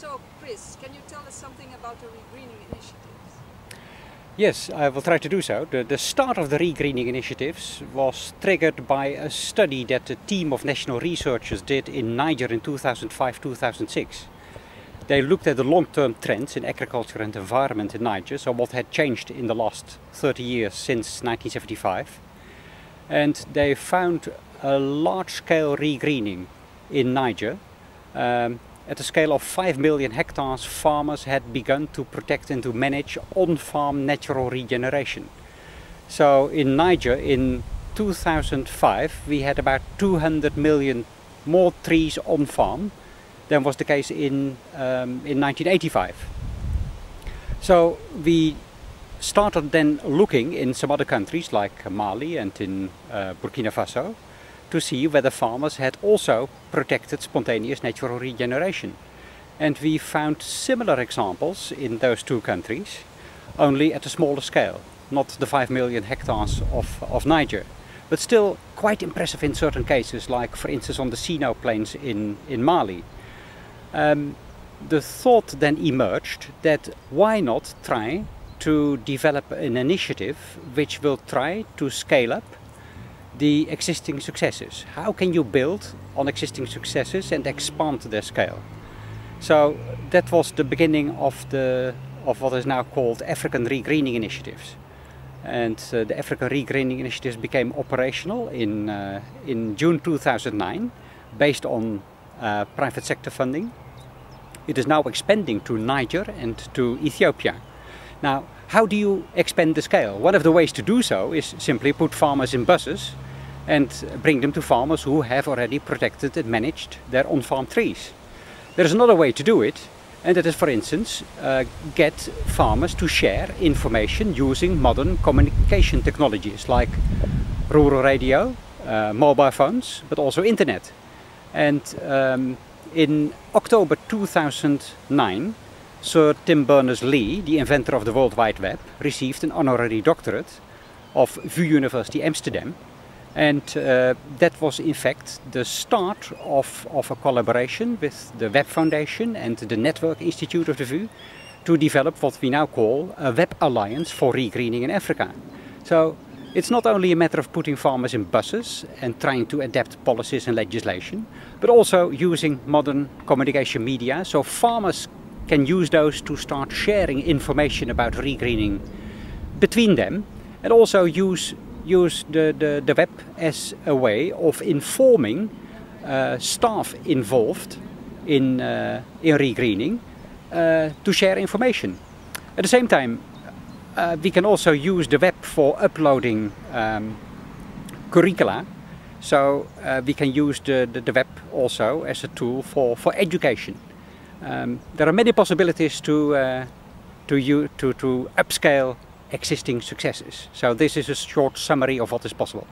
So, Chris, can you tell us something about the regreening initiatives? Yes, I will try to do so. The, the start of the regreening initiatives was triggered by a study that a team of national researchers did in Niger in 2005-2006. They looked at the long-term trends in agriculture and environment in Niger, so what had changed in the last 30 years since 1975. And they found a large-scale regreening in Niger um, at a scale of 5 million hectares, farmers had begun to protect and to manage on-farm natural regeneration. So in Niger in 2005 we had about 200 million more trees on farm than was the case in, um, in 1985. So we started then looking in some other countries like Mali and in uh, Burkina Faso to see whether farmers had also protected spontaneous natural regeneration. And we found similar examples in those two countries, only at a smaller scale, not the 5 million hectares of, of Niger, but still quite impressive in certain cases, like for instance on the Seno plains in, in Mali. Um, the thought then emerged that why not try to develop an initiative which will try to scale up the existing successes. How can you build on existing successes and expand their scale? So that was the beginning of the of what is now called African Regreening Initiatives. And uh, the African Regreening Initiatives became operational in, uh, in June 2009 based on uh, private sector funding. It is now expanding to Niger and to Ethiopia. Now, how do you expand the scale? One of the ways to do so is simply put farmers in buses and bring them to farmers who have already protected and managed their on-farm trees. There is another way to do it, and that is, for instance, uh, get farmers to share information using modern communication technologies like rural radio, uh, mobile phones, but also internet. And um, in October 2009, Sir Tim Berners-Lee, the inventor of the World Wide Web, received an honorary doctorate of VU University Amsterdam and uh, that was in fact the start of, of a collaboration with the Web Foundation and the Network Institute of the VU to develop what we now call a Web Alliance for Regreening in Africa. So it's not only a matter of putting farmers in buses and trying to adapt policies and legislation, but also using modern communication media so farmers can use those to start sharing information about regreening between them and also use use the, the, the web as a way of informing uh, staff involved in, uh, in regreening uh, to share information. At the same time, uh, we can also use the web for uploading um, curricula. So uh, we can use the, the, the, web also as a tool for, for education. Um, there are many possibilities to, uh, to, you, to, to upscale existing successes. So this is a short summary of what is possible.